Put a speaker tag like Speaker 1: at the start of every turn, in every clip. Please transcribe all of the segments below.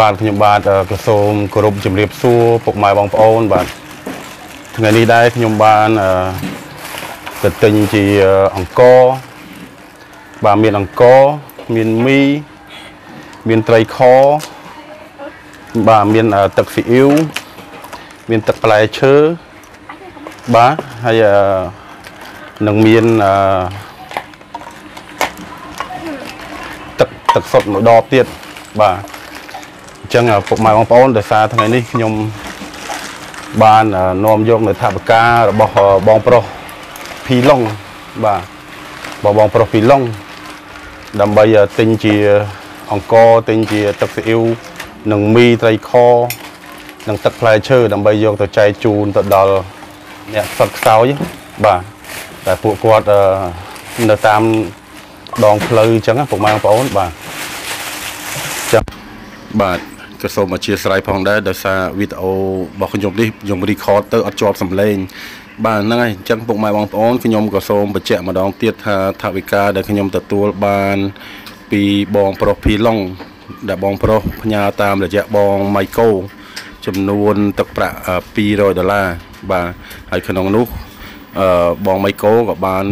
Speaker 1: បាទខ្ញុំបាទក៏សូមគោរពជំរាបសួរពុកម៉ែបងប្អូនបាទថ្ងៃនេះដែរខ្ញុំបានទៅទិញជាអង្គបាទមានអង្គមានមីមានត្រីខបាទមានទឹកស៊ីអ៊ីវមានទឹកផ្លែឈើបាទហើយនឹងមានទឹកទឹកសុទ្ធមួយដបទៀតបាទ អញ្ចឹងពុកម៉ែបងប្អូនដោយសារថ្ងៃនេះខ្ញុំបាននាំយកនៅថាបការរបស់បងប្រុសភីឡុងបាទបងបងប្រុសភីឡុងដើម្បីទិញជាអង្គទិញជាទឹកស៊ីអ៊ីវនិងមីត្រីខនិងទឹកផ្លែឈើដើម្បីយកទៅចែកជូនទៅដល់អ្នកសត្វខ្សោយបាទតែពួកគាត់នៅតាមដងផ្លូវអញ្ចឹងពុកម៉ែបងប្អូនបាទចាបាទ ក៏សូមអធិស្ឋានផងដែរដោយសារវីដេអូរបស់ខ្ញុំនេះខ្ញុំរីខតទៅអត់ជាប់សំឡេងបាទហ្នឹងហើយអញ្ចឹងពុកម៉ែបងប្អូនខ្ញុំក៏សូមបញ្ជាក់ម្ដងទៀតថាថាវិការដែលខ្ញុំទទួលបាន ពីបងប្រុសភីឡុងដែលបងប្រុសផ្ញើតាមរយៈបងម៉ៃកូចំនួនទឹកប្រាក់200ដុល្លារបាទហើយក្នុងនោះអឺបងម៉ៃកូក៏បាន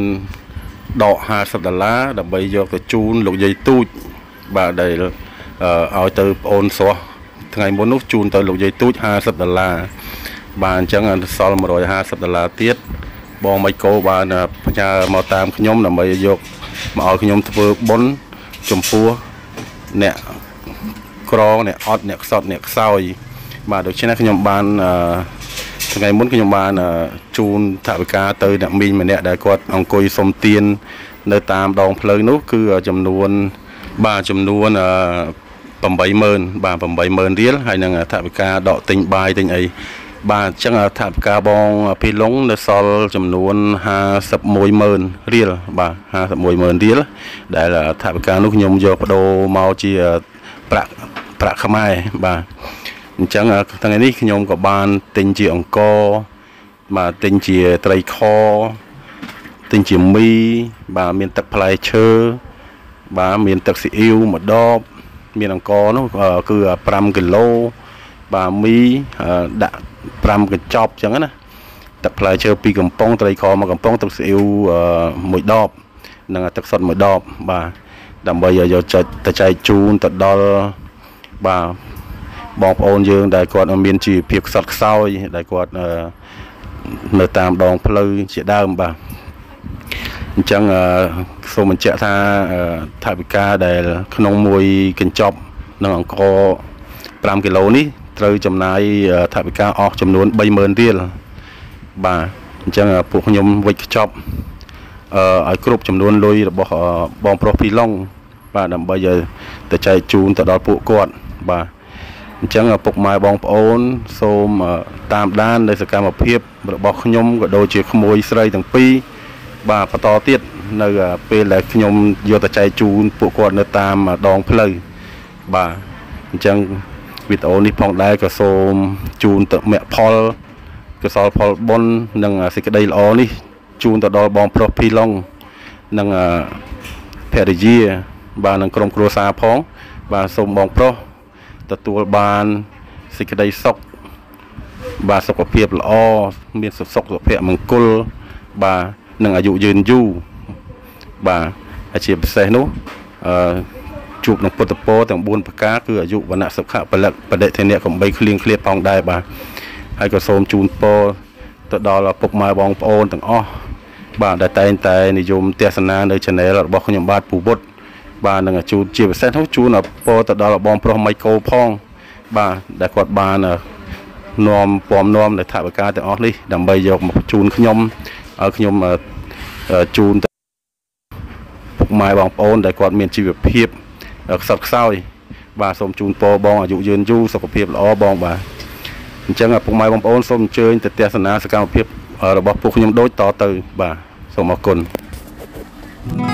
Speaker 1: ដក50ដុល្លារដើម្បីយកទៅជូនលោកយាយទូចបាទដែលឲ្យទៅប្អូនស្រស់ ថ្ងៃមុននោះជូនទៅលោកយាយទូច50ដុល្លារបាទអញ្ចឹងសល់150ដុល្លារទៀតបងម៉ៃកូបានផ្ញើមកតាមខ្ញុំដើម្បីយកមកឲ្យខ្ញុំធ្វើបុណ្យចំពោះអ្នកក្រអ្នកអត់អ្នកខ្សត់អ្នកខ្សោយបាទដូច្នេះខ្ញុំបានថ្ងៃមុនខ្ញុំបានជូនថវិកាទៅអ្នកមីងម្នាក់ដែលគាត់អង្គុយសុំទាន នៅតាមដងផ្លូវនោះគឺចំនួនបាទចំនួន 80000បាទ80000រៀលហើយនឹងថវិកាដកទិញបាយទិញអីបាទអញ្ចឹងថវិកាបងពីឡុងនៅសល់ចំនួន510,000រៀលបាទ510,000រៀលដែលថវិកានោះខ្ញុំយកបដូរមកជាប្រាក់ប្រាក់ខ្មែរបាទអញ្ចឹងថ្ងៃនេះខ្ញុំក៏បានទិញជាអង្គបាទទិញជាត្រីខទិញជាមី បាទមានទឹកផ្លែឈើបាទមានទឹកស៊ីអ៊ីវមួយដប មានអង្គនោះគឺ5គីឡូបាទមីដាក់5កញ្ចប់អញ្ចឹងណាទឹកផ្លែឈើ2កំប៉ុងត្រីខមួយកំប៉ុងទឹកស៊ីអ៊ីវមួយដបនិងទឹកសុទ្ធមួយដបបាទដើម្បីយកចុចទៅចែកជូនទៅដល់បាទបងប្អូនយើងដែលគាត់មានជីវភាពខ្សត់ខ្សោយដែលគាត់នៅតាមដងផ្លូវជាដើមបាទ អញ្ចឹងសូមបញ្ជាក់ថាថវិកាដែល ក្នុងមួយកញ្ចប់នឹងអង្គ5គីឡូនេះត្រូវចំណាយថវិកាអស់ចំនួន30000រៀលបាទអញ្ចឹងពួកខ្ញុំវិច្ចខ្ចប់អឺឲ្យគ្រប់ចំនួនលុយរបស់បងប្រុសពីឡុងបាទដើម្បីឲ្យទៅចែកជូនទៅដល់ពួកគាត់បាទអញ្ចឹងពុកម៉ែបងប្អូន សូមតាមដាននៅសកម្មភាពរបស់ខ្ញុំក៏ដូចជាក្មួយស្រីទាំងពីរ បាទបន្តទៀតនៅពេលដែលខ្ញុំយកទៅចែកជូនពួកគាត់នៅតាមដងផ្លូវបាទអញ្ចឹងវីដេអូនេះផងដែរក៏សូមជូនទៅមគ្គផលកសលផលបុណ្យនិងសេចក្តីល្អនេះជូនទៅដល់បងប្រុសភីឡុងនិងភរិយា បាទនិងក្រុមគ្រួសារផង បាទសូមបងប្រុសទទួលបានសេចក្តីសុខបាទសុខភាពល្អមានសុខសុខសុភមង្គលបាទ និងអាយុយឺនយូរបាទហើយជាពិសេសនោះអឺជួបនឹងពុទ្ធពរទាំង4ប្រការគឺអាយុវណ្ណៈសុខៈពលិកបដិធិនៈកំបីគ្លៀងឃ្លាតផងដែរបាទហើយក៏សូមជូនពរទៅដល់ពុកម៉ែបងប្អូនទាំងអស់បាទដែលតែងតែនិយមទស្សនានៅ Channel របស់ខ្ញុំបាទពូវុទ្ធបាទនឹងជូនជាពិសេសនោះជូនពរទៅដល់បងប្រុសម៉ៃកូផង បាទដែលគាត់បាននាំពំនាំនៅថវិកាទាំងអស់នេះដើម្បីយកមកជូនខ្ញុំ ឲ្យខ្ញុំជូនទៅពុកម៉ែបងប្អូនដែលគាត់មានជីវភាពខ្សត់ខ្សោយបាទសូមជូនពរបងអាយុយឺនយូរសុខភាពល្អបងបាទអញ្ចឹងពុកម៉ែបងប្អូនសូមអញ្ជើញទៅទស្សនាសកម្មភាពរបស់ពួកខ្ញុំដូចតទៅបាទសូមអរគុណ thank you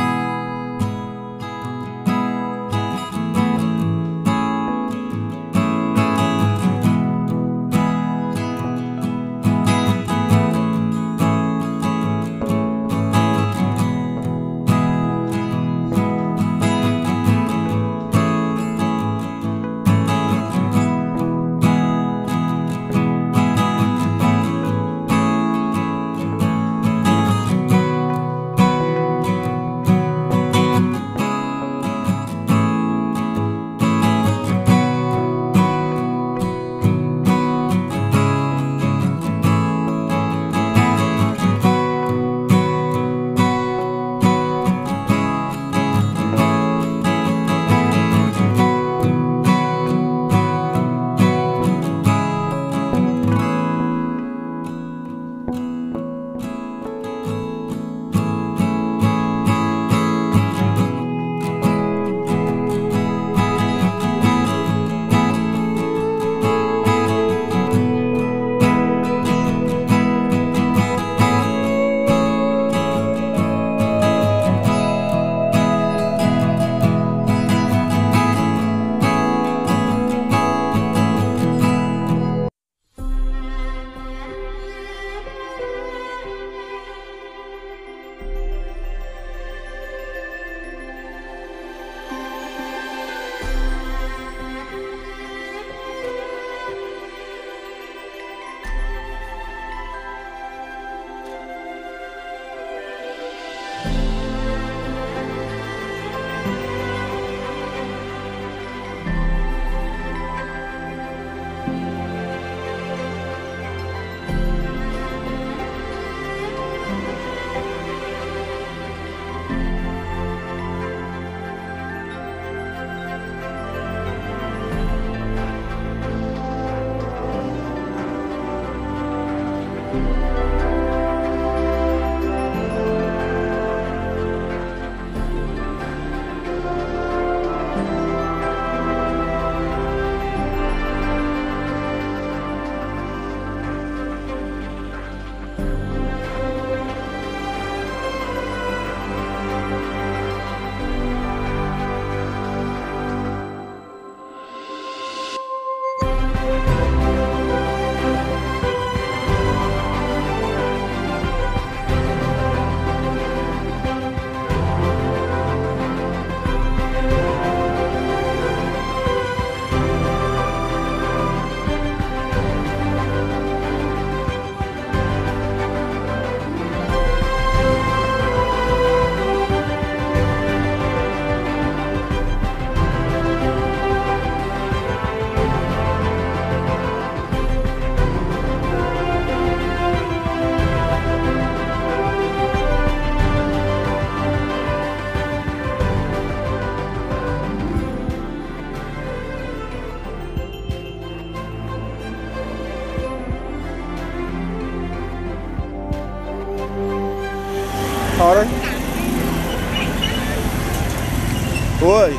Speaker 1: Ui.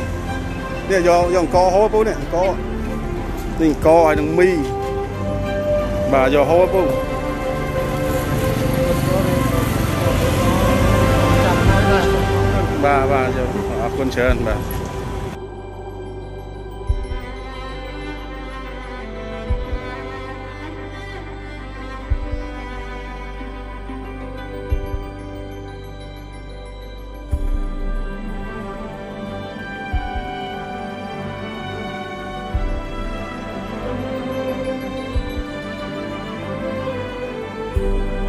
Speaker 1: Nè do do co hối bố nè co. Tình co ai đừng mi. Bà do hối bố bà bà giờ à, quân chơi bà. បា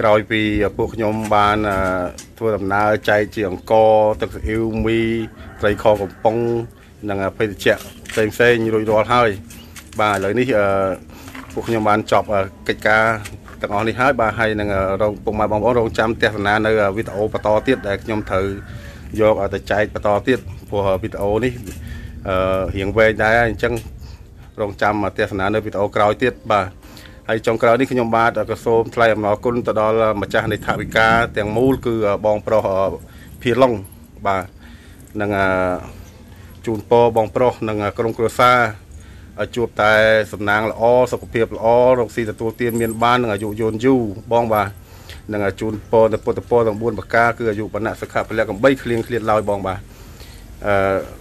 Speaker 1: ក្រោយពីពួកខ្ញុំបានអឺធ្វើដំណើរចែកជាអង្គទឹកស៊ីអ៊ីវមីត្រីខកំប៉ុងនិងភេសជ្ជៈផ្សេងផ្សេងៗរួចរាល់ហើយ បាទឥឡូវនេះអឺពួកខ្ញុំបានចប់អឺកិច្ចការទាំងអស់នេះហើយបាទហើយនឹងអឺរងពុកម៉ែបងប្អូនរងចាំទស្សនានៅវីដេអូបន្តទៀតដែលខ្ញុំត្រូវយកទៅចែកបន្តទៀតព្រោះវីដេអូនេះអឺរៀងវែងដែរអញ្ចឹងរងចាំទស្សនានៅវីដេអូក្រោយទៀតបាទ ហើយចុងក្រោយនេះខ្ញុំបាទក៏សូមថ្លែងអំណរគុណទៅដល់ម្ចាស់នៃថវិកាទាំងមូលគឺបងប្រុសភីឡុងបាទនឹងអឺជូនពរបងប្រុសនិងក្រុមគ្រួសារឲ្យជួបតែសំណាងល្អសុខភាពល្អរកស៊ីទទួលទានមានបាននិងអាយុយឺនយូរបងបាទនឹងជូនពរទៅពុទ្ធពរទាំង4ប្រការគឺអាយុបណ្ណៈសុខៈពលៈកំបីគ្លៀងគ្លៀតឡើយបងបាទអឺ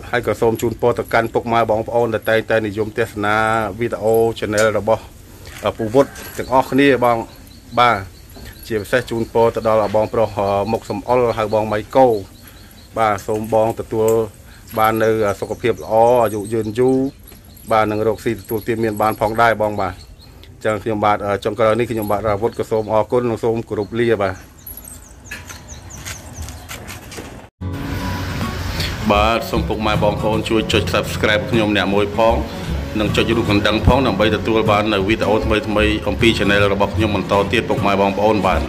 Speaker 1: ហើយក៏សូមជូនពរទៅកាន់ពុកម៉ែបងប្អូនដែលតែងតែនិយមទស្សនាវីដេអូ channel របស់ ពូវុតទាំងអស់គ្នាបងបាទជាពិសេសជូនពរទៅដល់បងប្រុសមុខសំអល់ហៅបងម៉ៃកូបាទសូមបងទទួល បាននៅសុខភាពល្អអាយុយឺនយូរបាទនឹងរកស៊ីទទួលទានមានបានផងដែរបងបាទចឹងខ្ញុំបាទចុងក្រោយនេះខ្ញុំបាទរាវុធក៏សូមអរគុណនិងសូមគោរពលាបាទបាទសូមពុកម៉ែបងប្អូនជួយចុច Subscribe ខ្ញុំអ្នកមួយផង និងចុចរូបកណ្ដឹងផងដើម្បីទទួលបាននៅវីដេអូថ្មីៗអំពី Channel របស់ខ្ញុំបន្តទៀតពុកម៉ែបងប្អូនបាទ